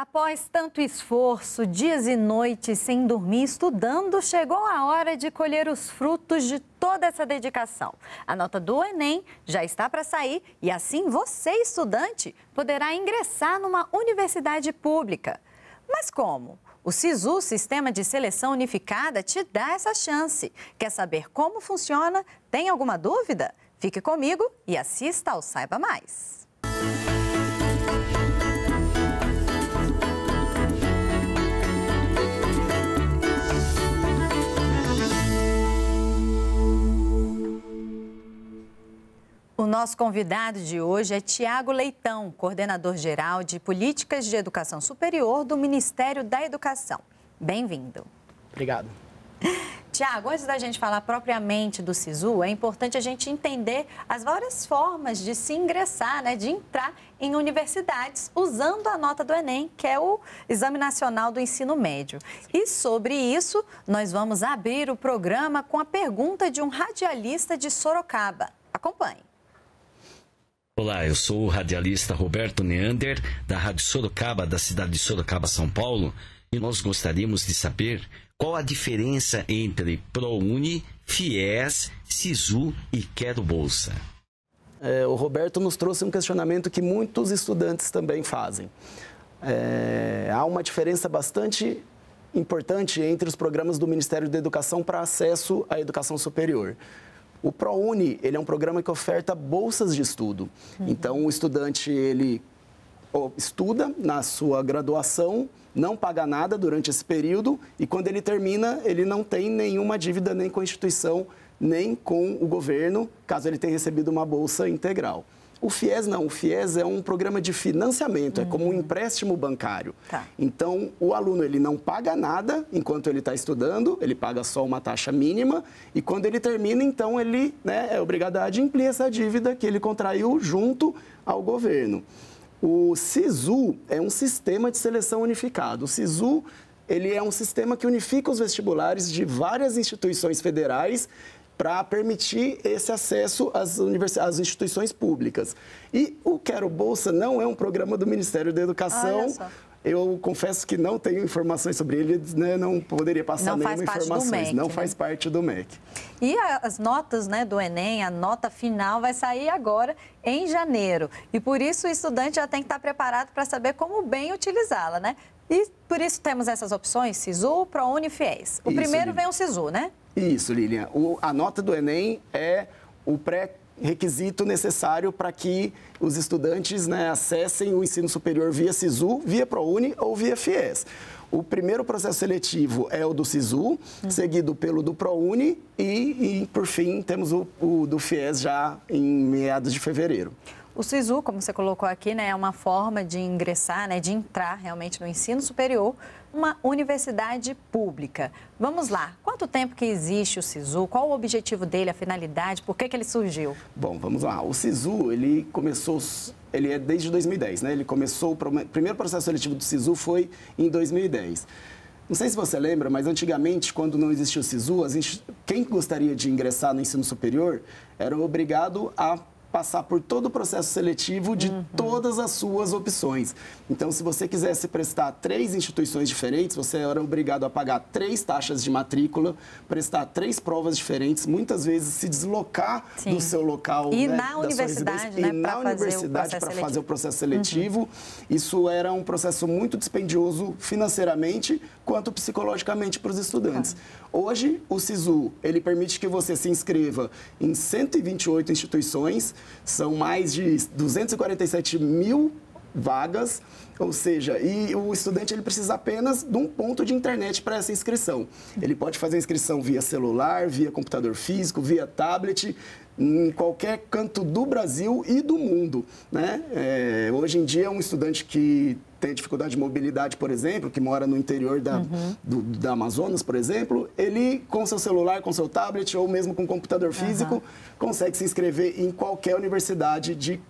Após tanto esforço, dias e noites sem dormir, estudando, chegou a hora de colher os frutos de toda essa dedicação. A nota do Enem já está para sair e assim você, estudante, poderá ingressar numa universidade pública. Mas como? O SISU, Sistema de Seleção Unificada, te dá essa chance. Quer saber como funciona? Tem alguma dúvida? Fique comigo e assista ao Saiba Mais. O nosso convidado de hoje é Tiago Leitão, coordenador geral de Políticas de Educação Superior do Ministério da Educação. Bem-vindo. Obrigado. Tiago, antes da gente falar propriamente do SISU, é importante a gente entender as várias formas de se ingressar, né, de entrar em universidades usando a nota do Enem, que é o Exame Nacional do Ensino Médio. E sobre isso, nós vamos abrir o programa com a pergunta de um radialista de Sorocaba. Acompanhe. Olá, eu sou o radialista Roberto Neander, da Rádio Sorocaba, da cidade de Sorocaba, São Paulo, e nós gostaríamos de saber qual a diferença entre ProUni, FIES, SISU e Quero Bolsa. É, o Roberto nos trouxe um questionamento que muitos estudantes também fazem. É, há uma diferença bastante importante entre os programas do Ministério da Educação para acesso à educação superior. O ProUni, ele é um programa que oferta bolsas de estudo. Uhum. Então, o estudante, ele estuda na sua graduação, não paga nada durante esse período e quando ele termina, ele não tem nenhuma dívida nem com a instituição, nem com o governo, caso ele tenha recebido uma bolsa integral. O FIES não, o FIES é um programa de financiamento, uhum. é como um hum. empréstimo bancário. Tá. Então, o aluno ele não paga nada enquanto ele está estudando, ele paga só uma taxa mínima e quando ele termina, então ele né, é obrigado a adimplir essa dívida que ele contraiu junto ao governo. O SISU é um sistema de seleção unificado. O SISU ele é um sistema que unifica os vestibulares de várias instituições federais para permitir esse acesso às, às, instituições públicas. E o Quero Bolsa não é um programa do Ministério da Educação. Eu confesso que não tenho informações sobre ele, né? não poderia passar não nenhuma informação. Não né? faz parte do MEC. E as notas né, do Enem, a nota final vai sair agora em janeiro. E por isso o estudante já tem que estar preparado para saber como bem utilizá-la, né? E por isso temos essas opções, SISU, ProUni e FIES. O isso, primeiro vem o SISU, né? Isso, Lilian. O, a nota do Enem é o pré-requisito necessário para que os estudantes né, acessem o ensino superior via SISU, via ProUni ou via FIES. O primeiro processo seletivo é o do SISU, uhum. seguido pelo do ProUni e, e, por fim, temos o, o do FIES já em meados de fevereiro. O SISU, como você colocou aqui, né, é uma forma de ingressar, né, de entrar realmente no ensino superior, uma universidade pública. Vamos lá, quanto tempo que existe o SISU? Qual o objetivo dele, a finalidade? Por que, que ele surgiu? Bom, vamos lá. O SISU, ele começou, ele é desde 2010, né? Ele começou, o primeiro processo seletivo do SISU foi em 2010. Não sei se você lembra, mas antigamente, quando não existia o SISU, quem gostaria de ingressar no ensino superior era obrigado a passar por todo o processo seletivo de uhum. todas as suas opções. Então, se você quisesse prestar três instituições diferentes, você era obrigado a pagar três taxas de matrícula, prestar três provas diferentes, muitas vezes se deslocar Sim. do seu local e né, na universidade, né, e na universidade para fazer o processo seletivo. Uhum. Isso era um processo muito dispendioso financeiramente quanto psicologicamente para os estudantes. Uhum. Hoje, o SISU, ele permite que você se inscreva em 128 instituições, são mais de 247 mil vagas, ou seja, e o estudante ele precisa apenas de um ponto de internet para essa inscrição. Ele pode fazer a inscrição via celular, via computador físico, via tablet, em qualquer canto do Brasil e do mundo. Né? É, hoje em dia, um estudante que tem dificuldade de mobilidade, por exemplo, que mora no interior da, uhum. do, da Amazonas, por exemplo, ele, com seu celular, com seu tablet ou mesmo com computador físico, uhum. consegue se inscrever em qualquer universidade de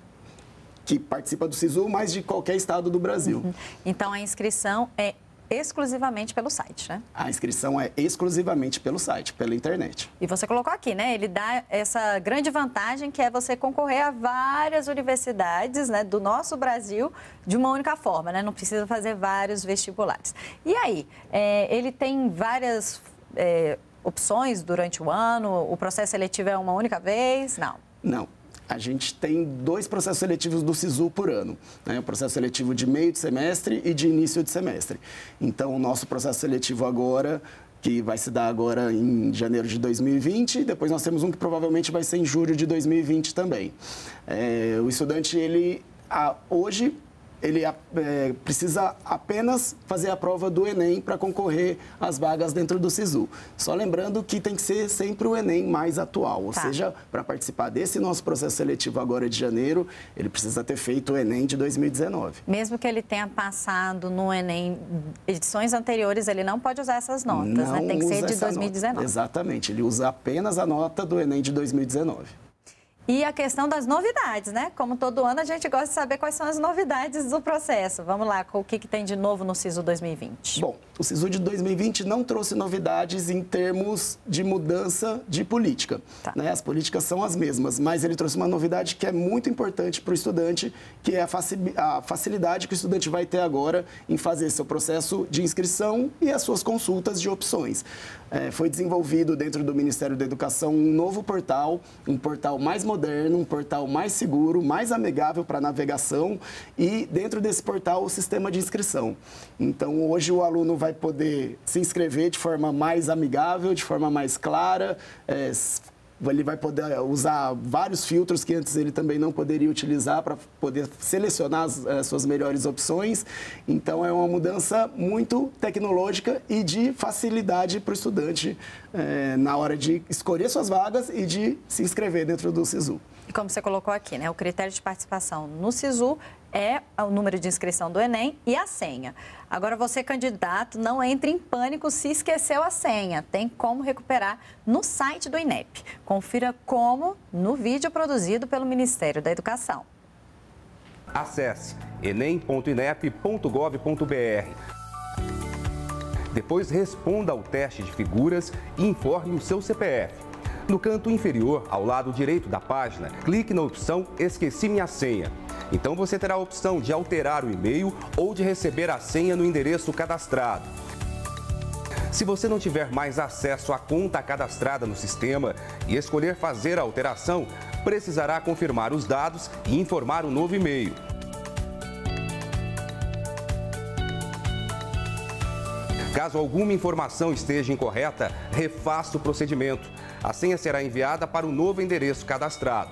que participa do SISU, mas de qualquer estado do Brasil. Uhum. Então, a inscrição é exclusivamente pelo site, né? A inscrição é exclusivamente pelo site, pela internet. E você colocou aqui, né? Ele dá essa grande vantagem que é você concorrer a várias universidades né, do nosso Brasil de uma única forma, né? Não precisa fazer vários vestibulares. E aí, é, ele tem várias é, opções durante o ano? O processo seletivo é uma única vez? Não. Não a gente tem dois processos seletivos do SISU por ano. Né? O processo seletivo de meio de semestre e de início de semestre. Então, o nosso processo seletivo agora que vai se dar agora em janeiro de 2020, depois nós temos um que provavelmente vai ser em julho de 2020 também. É, o estudante, ele a, hoje ele é, precisa apenas fazer a prova do Enem para concorrer às vagas dentro do SISU. Só lembrando que tem que ser sempre o Enem mais atual, ou tá. seja, para participar desse nosso processo seletivo agora de janeiro, ele precisa ter feito o Enem de 2019. Mesmo que ele tenha passado no Enem edições anteriores, ele não pode usar essas notas, né? não né? Tem que ser de 2019. Nota. Exatamente, ele usa apenas a nota do Enem de 2019. E a questão das novidades, né? Como todo ano, a gente gosta de saber quais são as novidades do processo. Vamos lá, o que, que tem de novo no SISU 2020? Bom, o SISU de 2020 não trouxe novidades em termos de mudança de política. Tá. Né? As políticas são as mesmas, mas ele trouxe uma novidade que é muito importante para o estudante, que é a facilidade que o estudante vai ter agora em fazer seu processo de inscrição e as suas consultas de opções. É, foi desenvolvido dentro do Ministério da Educação um novo portal, um portal mais moderno moderno, um portal mais seguro, mais amigável para navegação e dentro desse portal o sistema de inscrição. Então hoje o aluno vai poder se inscrever de forma mais amigável, de forma mais clara, é, ele vai poder usar vários filtros que antes ele também não poderia utilizar para poder selecionar as, as, suas melhores opções. Então, é uma mudança muito tecnológica e de facilidade para o estudante é, na hora de escolher suas vagas e de se inscrever dentro do SISU. E como você colocou aqui, né, o critério de participação no SISU é o número de inscrição do Enem e a senha. Agora, você, candidato, não entre em pânico se esqueceu a senha. Tem como recuperar no site do INEP. Confira como no vídeo produzido pelo Ministério da Educação. Acesse enem.inep.gov.br. Depois responda ao teste de figuras e informe o seu CPF. No canto inferior, ao lado direito da página, clique na opção Esqueci minha senha. Então você terá a opção de alterar o e-mail ou de receber a senha no endereço cadastrado. Se você não tiver mais acesso à conta cadastrada no sistema e escolher fazer a alteração, precisará confirmar os dados e informar o novo e-mail. Caso alguma informação esteja incorreta, refaça o procedimento. A senha será enviada para o novo endereço cadastrado.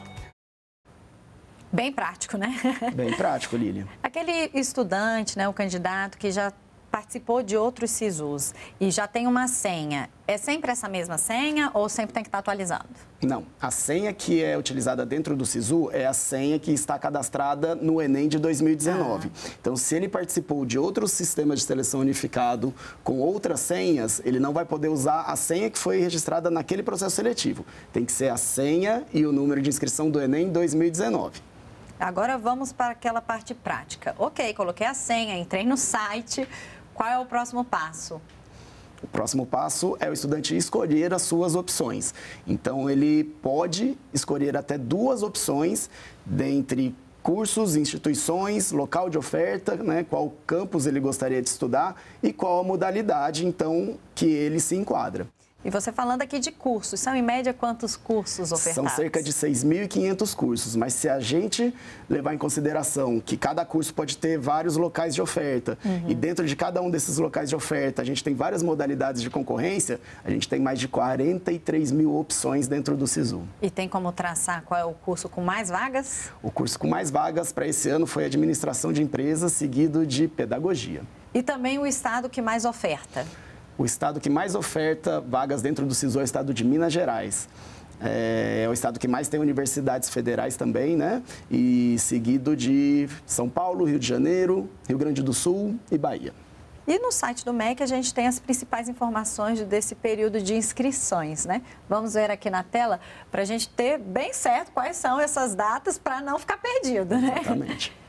Bem prático, né? Bem prático, Lília. Aquele estudante, né, o candidato que já participou de outros SISUs e já tem uma senha, é sempre essa mesma senha ou sempre tem que estar atualizando? Não. A senha que é utilizada dentro do SISU é a senha que está cadastrada no Enem de 2019. Ah. Então, se ele participou de outro sistema de seleção unificado com outras senhas, ele não vai poder usar a senha que foi registrada naquele processo seletivo. Tem que ser a senha e o número de inscrição do Enem 2019. Agora vamos para aquela parte prática. Ok, coloquei a senha, entrei no site. Qual é o próximo passo? O próximo passo é o estudante escolher as suas opções. Então, ele pode escolher até duas opções dentre cursos, instituições, local de oferta, né, qual campus ele gostaria de estudar e qual a modalidade, então, que ele se enquadra. E você falando aqui de cursos, são em média quantos cursos ofertados? São cerca de 6.500 cursos, mas se a gente levar em consideração que cada curso pode ter vários locais de oferta uhum. e dentro de cada um desses locais de oferta a gente tem várias modalidades de concorrência, a gente tem mais de 43 mil opções dentro do SISU. E tem como traçar qual é o curso com mais vagas? O curso com mais vagas para esse ano foi Administração de Empresas, seguido de Pedagogia. E também o estado que mais oferta? O estado que mais oferta vagas dentro do SISU é o estado de Minas Gerais. É, é, o estado que mais tem universidades federais também, né? E seguido de São Paulo, Rio de Janeiro, Rio Grande do Sul e Bahia. E no site do MEC a gente tem as principais informações desse período de inscrições, né? Vamos ver aqui na tela para a gente ter bem certo quais são essas datas para não ficar perdido, né? Exatamente.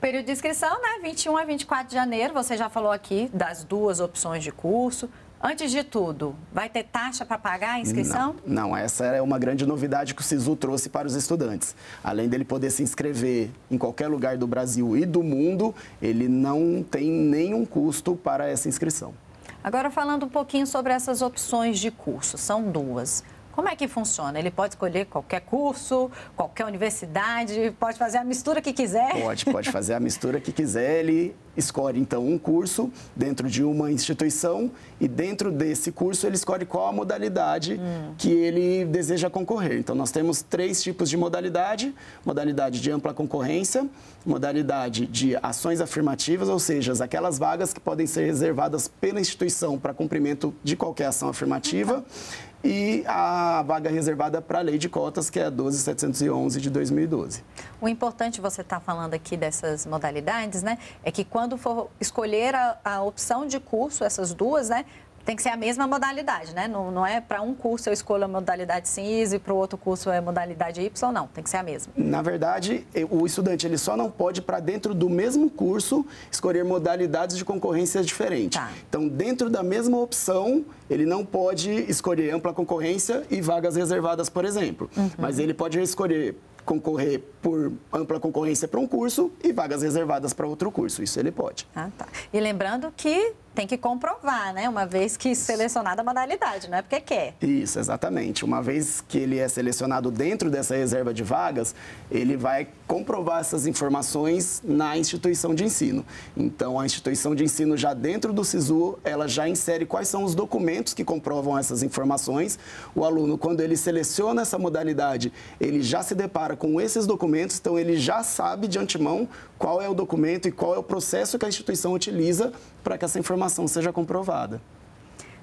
Período de inscrição, né? 21 a 24 de janeiro. Você já falou aqui das duas opções de curso. Antes de tudo, vai ter taxa para pagar a inscrição? Não, não, essa é uma grande novidade que o SISU trouxe para os estudantes. Além dele poder se inscrever em qualquer lugar do Brasil e do mundo, ele não tem nenhum custo para essa inscrição. Agora, falando um pouquinho sobre essas opções de curso, são duas. Como é que funciona? Ele pode escolher qualquer curso, qualquer universidade, pode fazer a mistura que quiser? Pode, pode fazer a mistura que quiser. Ele escolhe, então, um curso dentro de uma instituição e dentro desse curso ele escolhe qual a modalidade hum. que ele deseja concorrer. Então, nós temos três tipos de modalidade. Modalidade de ampla concorrência, modalidade de ações afirmativas, ou seja, aquelas vagas que podem ser reservadas pela instituição para cumprimento de qualquer ação afirmativa. Uhum e a vaga reservada para a lei de cotas, que é a 12711 de 2012. O importante você está falando aqui dessas modalidades, né, é que quando for escolher a, a opção de curso, essas duas, né, tem que ser a mesma modalidade, né? Não, não é para um curso eu escolho a modalidade CIS e para o outro curso é modalidade Y, não. Tem que ser a mesma. Na verdade, o estudante ele só não pode, para dentro do mesmo curso, escolher modalidades de concorrência diferentes. Tá. Então, dentro da mesma opção, ele não pode escolher ampla concorrência e vagas reservadas, por exemplo. Uhum. Mas ele pode escolher concorrer por ampla concorrência para um curso e vagas reservadas para outro curso. Isso ele pode. Ah, tá. E lembrando que tem que comprovar, né? Uma vez que selecionada a modalidade, não é porque quer. Isso, exatamente. Uma vez que ele é selecionado dentro dessa reserva de vagas, ele vai comprovar essas informações na instituição de ensino. Então, a instituição de ensino já dentro do SISU, ela já insere quais são os documentos que comprovam essas informações. O aluno, quando ele seleciona essa modalidade, ele já se depara com esses documentos, então ele já sabe de antemão qual é o documento e qual é o processo que a instituição utiliza para que essa informação seja comprovada.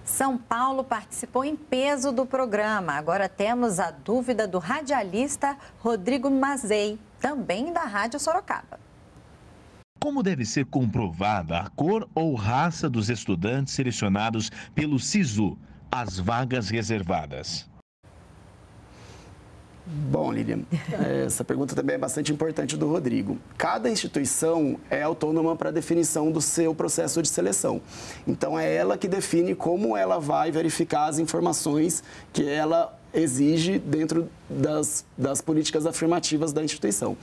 São Paulo participou em peso do programa. Agora temos a dúvida do radialista Rodrigo Mazei, também da Rádio Sorocaba. Como deve ser comprovada a cor ou raça dos estudantes selecionados pelo SISU, as vagas reservadas? Bom, Lilian, essa pergunta também é bastante importante do Rodrigo. Cada instituição é autônoma para a definição do seu processo de seleção. Então, é ela que define como ela vai verificar as informações que ela exige dentro das, das políticas afirmativas da instituição.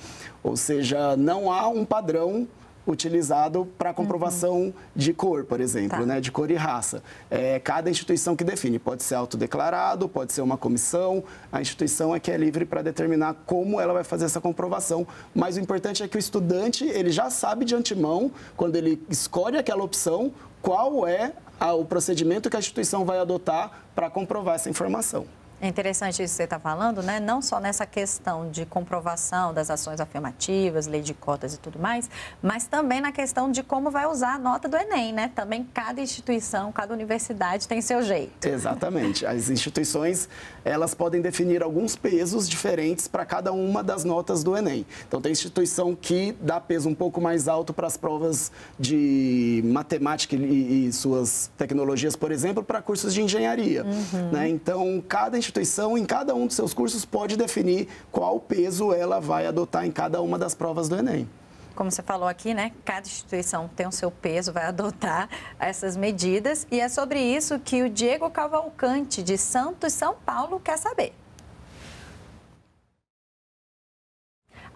Ou seja, não há um padrão utilizado para comprovação uhum. de cor, por exemplo, tá. né, de cor e raça. É cada instituição que define, pode ser autodeclarado, pode ser uma comissão, a instituição é que é livre para determinar como ela vai fazer essa comprovação, mas o importante é que o estudante, ele já sabe de antemão, quando ele escolhe aquela opção, qual é a, o procedimento que a instituição vai adotar para comprovar essa informação. É interessante isso que você está falando, né? Não só nessa questão de comprovação das ações afirmativas, lei de cotas e tudo mais, mas também na questão de como vai usar a nota do Enem, né? Também cada instituição, cada universidade tem seu jeito. Exatamente. As instituições, elas podem definir alguns pesos diferentes para cada uma das notas do Enem. Então, tem instituição que dá peso um pouco mais alto para as provas de matemática e, e suas tecnologias, por exemplo, para cursos de engenharia. Uhum. Né? Então, cada instituição instituição, em cada um dos seus cursos, pode definir qual peso ela vai adotar em cada uma das provas do Enem como você falou aqui, né? Cada instituição tem o seu peso, vai adotar essas medidas. E é sobre isso que o Diego Cavalcante, de Santos, São Paulo, quer saber.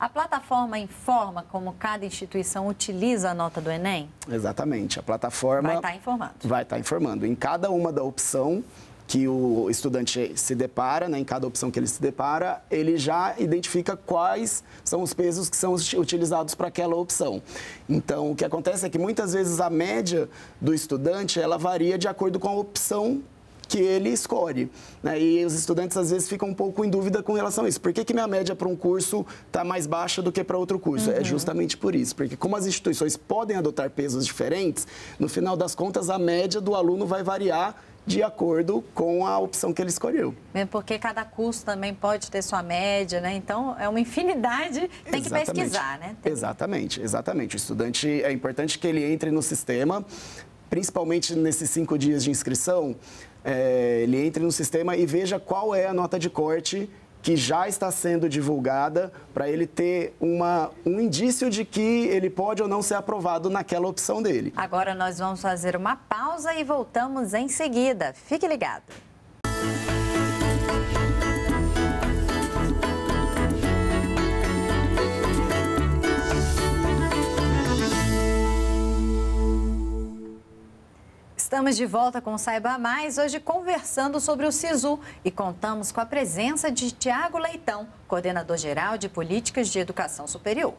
A plataforma informa como cada instituição utiliza a nota do Enem? Exatamente. A plataforma. Vai estar informando. Vai estar informando. Em cada uma da opção, que o estudante se depara, né, em cada opção que ele se depara, ele já identifica quais são os pesos que são utilizados para aquela opção. Então, o que acontece é que muitas vezes a média do estudante ela varia de acordo com a opção que ele escolhe. Né? E os estudantes às vezes ficam um pouco em dúvida com relação a isso. Por que, que minha média para um curso está mais baixa do que para outro curso? É uhum. É justamente por isso. Porque como as instituições podem adotar pesos diferentes, no final das contas a média do aluno vai variar de acordo com a opção que ele escolheu. Mesmo porque cada curso também pode ter sua média, né? Então, é uma infinidade, tem exatamente. que pesquisar, né? Tem... Exatamente, exatamente. O estudante, é importante que ele entre no sistema, principalmente nesses cinco dias de inscrição, é, ele entre no sistema e veja qual é a nota de corte que já está sendo divulgada para ele ter uma, um indício de que ele pode ou não ser aprovado naquela opção dele. Agora nós vamos fazer uma pausa e voltamos em seguida. Fique ligado. Estamos de volta com Saiba Mais, hoje conversando sobre o SISU e contamos com a presença de Tiago Leitão, coordenador geral de políticas de educação superior.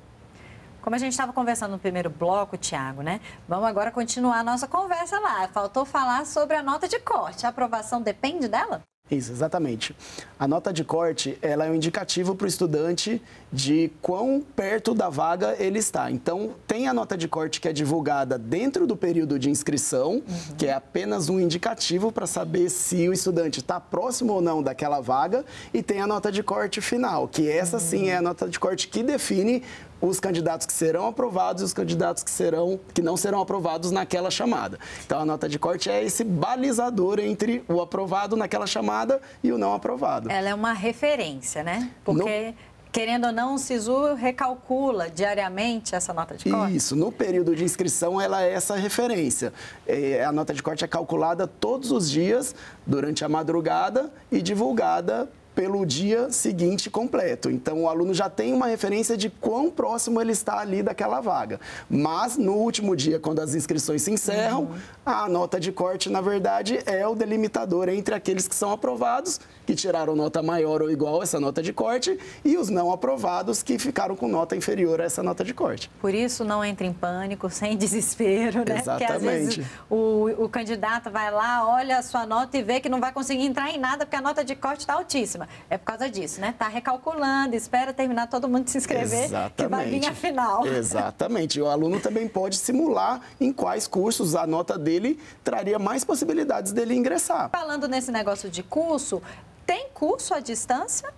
Como a gente estava conversando no primeiro bloco, Tiago, né? Vamos agora continuar a nossa conversa lá. Faltou falar sobre a nota de corte. A aprovação depende dela? Isso, exatamente. A nota de corte ela é um indicativo para o estudante de quão perto da vaga ele está. Então, tem a nota de corte que é divulgada dentro do período de inscrição, uhum. que é apenas um indicativo para saber se o estudante está próximo ou não daquela vaga, e tem a nota de corte final, que essa sim é a nota de corte que define os candidatos que serão aprovados e os candidatos que, serão, que não serão aprovados naquela chamada. Então, a nota de corte é esse balizador entre o aprovado naquela chamada e o não aprovado. Ela é uma referência, né? Porque... No querendo ou não, o SISU recalcula diariamente essa nota de corte? Isso, no período de inscrição ela é essa referência. É, a nota de corte é calculada todos os dias, durante a madrugada e divulgada pelo dia seguinte completo. Então, o aluno já tem uma referência de quão próximo ele está ali daquela vaga. Mas, no último dia, quando as inscrições se encerram, uhum. a nota de corte, na verdade, é o delimitador entre aqueles que são aprovados, que tiraram nota maior ou igual a essa nota de corte, e os não aprovados, que ficaram com nota inferior a essa nota de corte. Por isso, não entre em pânico, sem desespero, né? Exatamente. Porque, às vezes, o, o candidato vai lá, olha a sua nota e vê que não vai conseguir entrar em nada, porque a nota de corte está altíssima. É por causa disso, né? Tá recalculando, espera terminar todo mundo se inscrever, Exatamente. que vai vir a final. Exatamente. O aluno também pode simular em quais cursos a nota dele traria mais possibilidades dele ingressar. Falando nesse negócio de curso, tem curso à distância?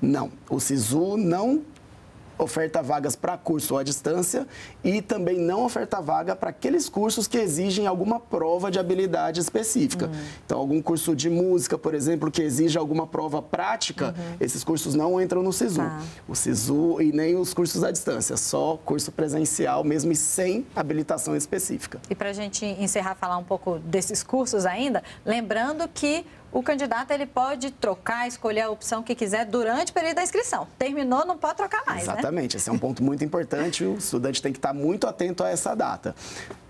Não, o SISU não oferta vagas para curso à distância e também não oferta vaga para aqueles cursos que exigem alguma prova de habilidade específica. Uhum. Então, algum curso de música, por exemplo, que exige alguma prova prática, uhum. esses cursos não entram no SISU. Tá. O SISU e nem os cursos à distância, só curso presencial mesmo e sem habilitação específica. E para a gente encerrar, falar um pouco desses cursos ainda, lembrando que o candidato ele pode trocar, escolher a opção que quiser durante o período da inscrição. Terminou, não pode trocar mais. Né? Exatamente, né? esse é um ponto muito importante. O estudante tem que estar muito atento a essa data.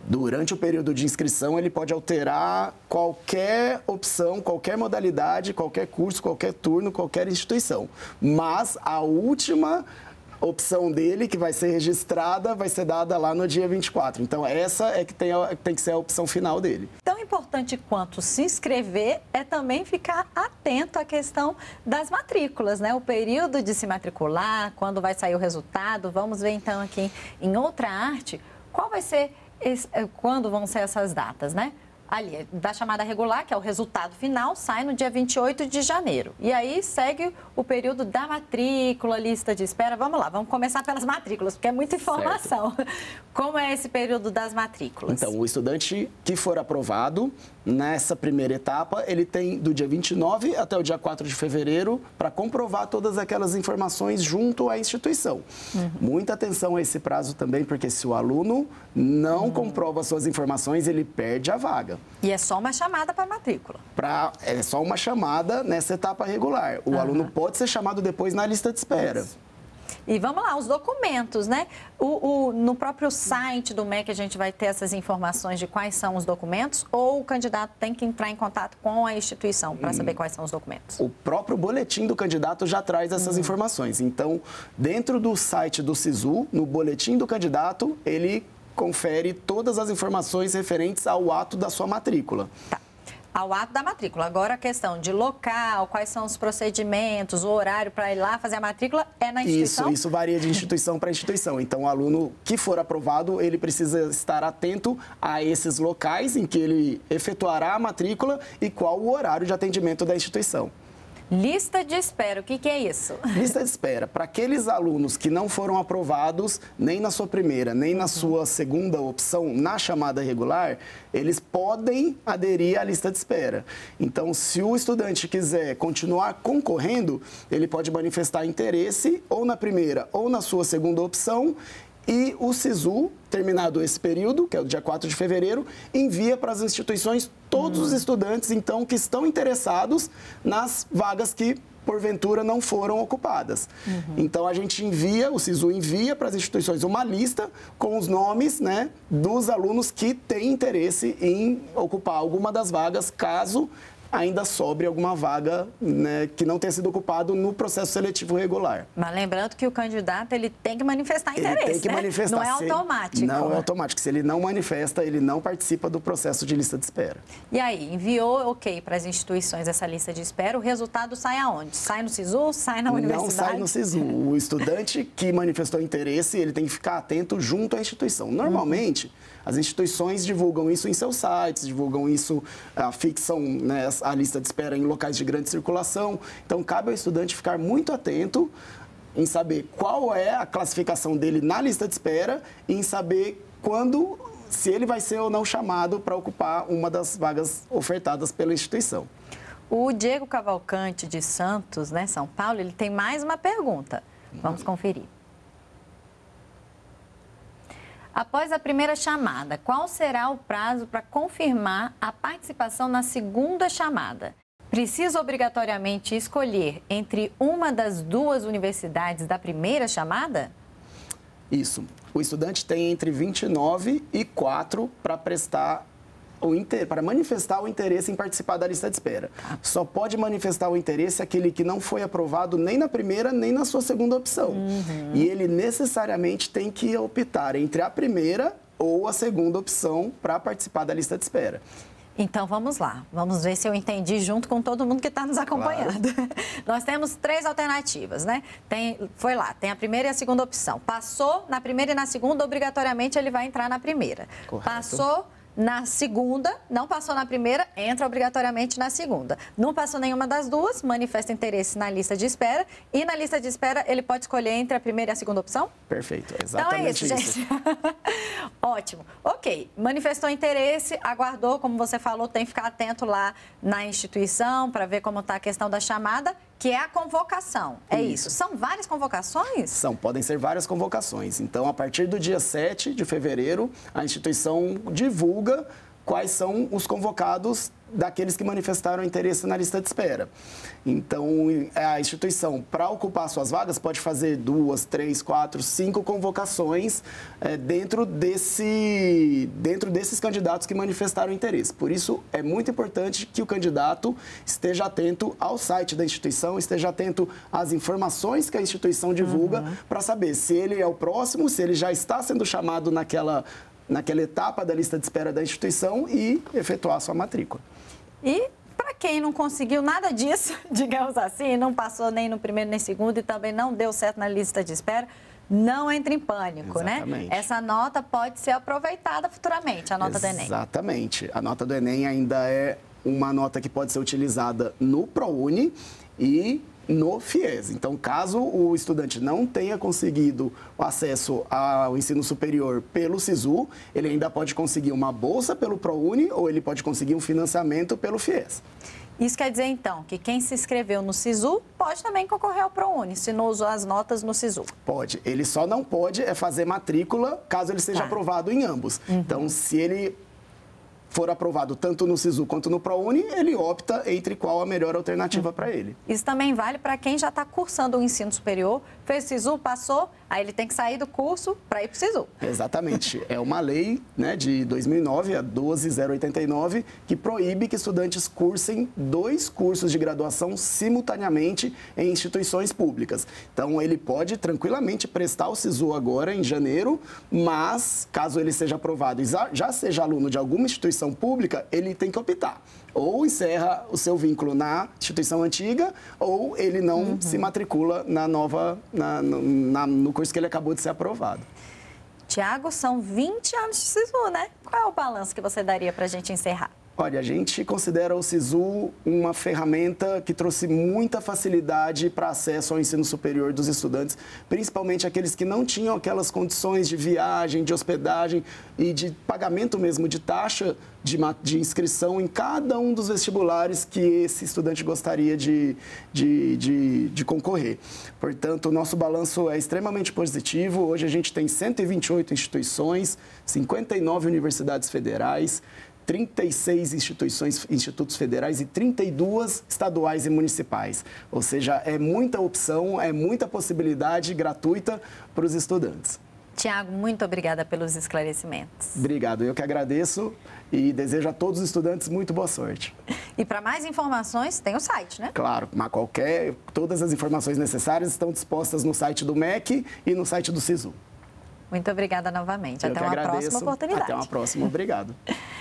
Durante o período de inscrição, ele pode alterar qualquer opção, qualquer modalidade, qualquer curso, qualquer turno, qualquer instituição. Mas a última opção dele, que vai ser registrada, vai ser dada lá no dia 24. Então, essa é que tem, tem que ser a opção final dele. Tão importante quanto se inscrever é também ficar atento à questão das matrículas, né? O período de se matricular, quando vai sair o resultado. Vamos ver então aqui em outra arte qual vai ser, esse, quando vão ser essas datas, né? Ali, da chamada regular, que é o resultado final, sai no dia 28 de janeiro. E aí segue o período da matrícula, lista de espera. Vamos lá, vamos começar pelas matrículas, porque é muita informação. Certo. Como é esse período das matrículas? Então, o estudante que for aprovado nessa primeira etapa, ele tem do dia 29 até o dia 4 de fevereiro para comprovar todas aquelas informações junto à instituição. Uhum. Muita atenção a esse prazo também, porque se o aluno não uhum. comprova suas informações, ele perde a vaga. E é só uma chamada para matrícula? Pra, é só uma chamada nessa etapa regular. O uhum. aluno pode ser chamado depois na lista de espera. Isso. E vamos lá, os documentos, né? O, o, no próprio site do MEC a gente vai ter essas informações de quais são os documentos ou o candidato tem que entrar em contato com a instituição para saber quais são os documentos? O próprio boletim do candidato já traz essas hum. informações. Então, dentro do site do SISU, no boletim do candidato, ele confere todas as informações referentes ao ato da sua matrícula. Tá ao ato da matrícula. Agora, a questão de local, quais são os procedimentos, o horário para ir lá fazer a matrícula é na instituição? Isso, isso varia de instituição para instituição. Então, o aluno que for aprovado, ele precisa estar atento a esses locais em que ele efetuará a matrícula e qual o horário de atendimento da instituição. Lista de espera, o que, que é isso? Lista de espera. Para aqueles alunos que não foram aprovados nem na sua primeira, nem na sua segunda opção na chamada regular, eles podem aderir à lista de espera. Então, se o estudante quiser continuar concorrendo, ele pode manifestar interesse ou na primeira ou na sua segunda opção e o SISU, terminado esse período, que é o dia 4 de fevereiro, envia para as instituições todos os estudantes, então, que estão interessados nas vagas que porventura não foram ocupadas. Uhum. Então a gente envia, o SISU envia para as instituições uma lista com os nomes né, dos alunos que têm interesse em ocupar alguma das vagas, caso ainda sobre alguma vaga né, que não tenha sido ocupado no processo seletivo regular. Mas lembrando que o candidato ele tem que manifestar interesse, ele tem que né? manifestar. Não é automático. Não é automático. Se ele não manifesta, ele não participa do processo de lista de espera. E aí, enviou, ok, para as instituições essa lista de espera, o resultado sai aonde? Sai no SISU, sai na universidade? Não sai no SISU. O estudante que manifestou interesse, ele tem que ficar atento junto à instituição. Normalmente, uhum as instituições divulgam isso em seus sites, divulgam isso, uh, fixam né, a lista de espera em locais de grande circulação. Então, cabe ao estudante ficar muito atento em saber qual é a classificação dele na lista de espera e em saber quando, se ele vai ser ou não chamado para ocupar uma das vagas ofertadas pela instituição. O Diego Cavalcante de Santos, né, São Paulo, ele tem mais uma pergunta. Vamos conferir. Após a primeira chamada, qual será o prazo para confirmar a participação na segunda chamada? Precisa obrigatoriamente escolher entre uma das duas universidades da primeira chamada? Isso. O estudante tem entre 29 e 4 para prestar o inter... para manifestar o interesse em participar da lista de espera. Só pode manifestar o interesse aquele que não foi aprovado nem na primeira nem na sua segunda opção. Uhum. E ele necessariamente tem que optar entre a primeira ou a segunda opção para participar da lista de espera. Então vamos lá, vamos ver se eu entendi junto com todo mundo que está nos acompanhando. Claro. Nós temos três alternativas, né? Tem, foi lá, tem a primeira e a segunda opção. Passou na primeira e na segunda, obrigatoriamente ele vai entrar na primeira. Correto. Passou na segunda, não passou na primeira, entra obrigatoriamente na segunda. Não passou nenhuma das duas, manifesta interesse na lista de espera. E na lista de espera, ele pode escolher entre a primeira e a segunda opção? Perfeito, exatamente então é isso, isso. gente. Ótimo. Ok, manifestou interesse, aguardou, como você falou, tem que ficar atento lá na instituição para ver como está a questão da chamada que é a convocação. É isso. isso. São várias convocações? São, podem ser várias convocações. Então, a partir do dia 7 de fevereiro, a instituição divulga quais são os convocados daqueles que manifestaram interesse na lista de espera. Então, a instituição, para ocupar suas vagas, pode fazer duas, três, quatro, cinco convocações é, dentro, desse, dentro desses candidatos que manifestaram interesse. Por isso, é muito importante que o candidato esteja atento ao site da instituição, esteja atento às informações que a instituição divulga, uhum. para saber se ele é o próximo, se ele já está sendo chamado naquela naquela etapa da lista de espera da instituição e efetuar sua matrícula. E para quem não conseguiu nada disso, digamos assim, não passou nem no primeiro nem no segundo e também não deu certo na lista de espera, não entre em pânico, né? Exatamente. né? Essa nota pode ser aproveitada futuramente, a nota Exatamente. do Enem. Exatamente. A nota do Enem ainda é uma nota que pode ser utilizada no ProUni e no FIES. Então, caso o estudante não tenha conseguido o acesso ao ensino superior pelo SISU, ele ainda pode conseguir uma bolsa pelo ProUni ou ele pode conseguir um financiamento pelo FIES. Isso quer dizer, então, que quem se inscreveu no SISU pode também concorrer ao ProUni, se não usou as notas no SISU. Pode. Ele só não pode é fazer matrícula caso ele seja tá. aprovado em ambos. Uhum. Então, se ele for aprovado tanto no SISU quanto no ProUni, ele opta entre qual a melhor alternativa uhum. para ele. Isso também vale para quem já está cursando o ensino superior, fez SISU, passou, aí ele tem que sair do curso para ir para o SISU. Exatamente. é uma lei né, de 2009, a 12089, que proíbe que estudantes cursem dois cursos de graduação simultaneamente em instituições públicas. Então, ele pode tranquilamente prestar o SISU agora, em janeiro, mas, caso ele seja aprovado e já seja aluno de alguma instituição instituição pública, ele tem que optar. Ou encerra o seu vínculo na instituição antiga, ou ele não uhum. se matricula na nova, na, na, no curso que ele acabou de ser aprovado. Tiago, são 20 anos de SISU, né? Qual é o balanço que você daria para a gente encerrar? Olha, a gente considera o SISU uma ferramenta que trouxe muita facilidade para acesso ao ensino superior dos estudantes, principalmente aqueles que não tinham aquelas condições de viagem, de hospedagem e de pagamento mesmo de taxa de, de inscrição em cada um dos vestibulares que esse estudante gostaria de, de, de, de concorrer. Portanto, o nosso balanço é extremamente positivo. Hoje a gente tem 128 instituições, 59 universidades federais, 36 instituições, institutos federais e 32 estaduais e municipais. Ou seja, é muita opção, é muita possibilidade gratuita para os estudantes. Tiago, muito obrigada pelos esclarecimentos. Obrigado, eu que agradeço e desejo a todos os estudantes muito boa sorte. E para mais informações, tem o site, né? Claro, mas qualquer, todas as informações necessárias estão dispostas no site do MEC e no site do SISU. Muito obrigada novamente. Eu Até uma agradeço. próxima oportunidade. Até uma próxima, obrigado.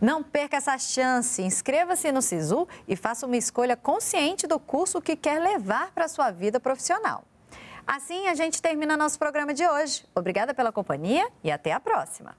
Não perca essa chance. Inscreva-se no SISU e faça uma escolha consciente do curso que quer levar para a sua vida profissional. Assim, a gente termina nosso programa de hoje. Obrigada pela companhia e até a próxima.